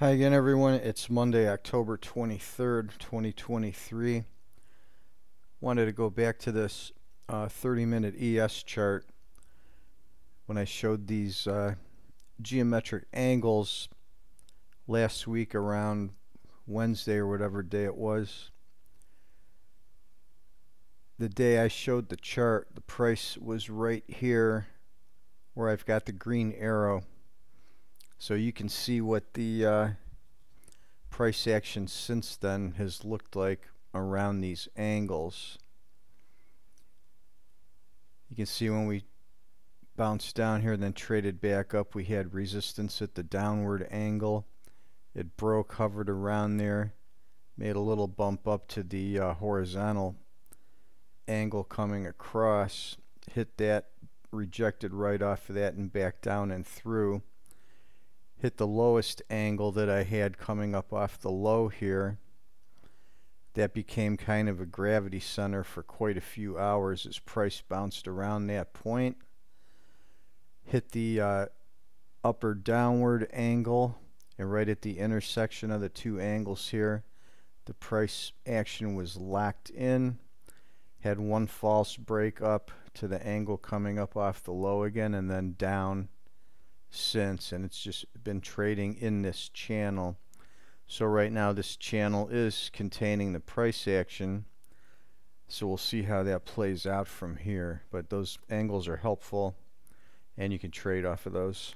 Hi again, everyone. It's Monday, October 23rd, 2023. Wanted to go back to this 30 uh, minute ES chart when I showed these uh, geometric angles last week around Wednesday or whatever day it was. The day I showed the chart, the price was right here where I've got the green arrow so you can see what the uh, price action since then has looked like around these angles. You can see when we bounced down here and then traded back up we had resistance at the downward angle. It broke, hovered around there, made a little bump up to the uh, horizontal angle coming across, hit that, rejected right off of that and back down and through hit the lowest angle that I had coming up off the low here. That became kind of a gravity center for quite a few hours as price bounced around that point. Hit the uh, upper downward angle and right at the intersection of the two angles here the price action was locked in had one false break up to the angle coming up off the low again and then down since and it's just been trading in this channel. So right now this channel is containing the price action. So we'll see how that plays out from here. But those angles are helpful and you can trade off of those